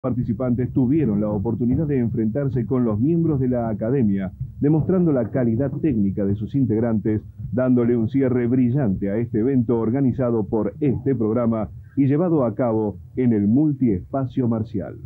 participantes tuvieron la oportunidad de enfrentarse con los miembros de la academia, demostrando la calidad técnica de sus integrantes, dándole un cierre brillante a este evento organizado por este programa y llevado a cabo en el multiespacio marcial.